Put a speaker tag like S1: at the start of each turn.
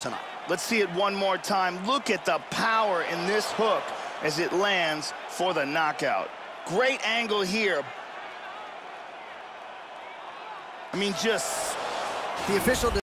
S1: tonight.
S2: Let's see it one more time. Look at the power in this hook as it lands for the knockout. Great angle here. I mean, just...
S1: The official